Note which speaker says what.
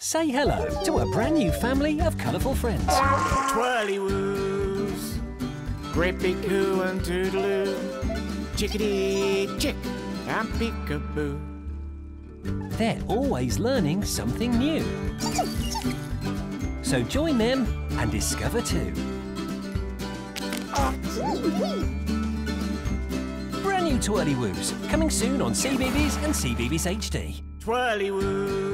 Speaker 1: Say hello to a brand new family of colourful friends.
Speaker 2: Twirly-woos, Great BigHoo and Toodloo, Chickedy-chick and Peekaboo.
Speaker 1: They're always learning something new. So join them and discover too. Brand new Twirly Woos, coming soon on CBeebies and CBeebies HD.
Speaker 2: Twirly-woos.